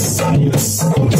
Silence.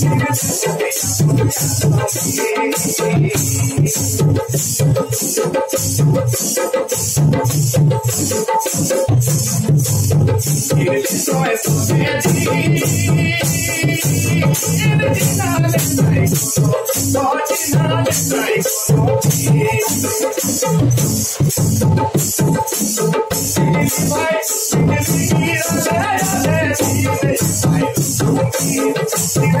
Thank you. Só. Só. I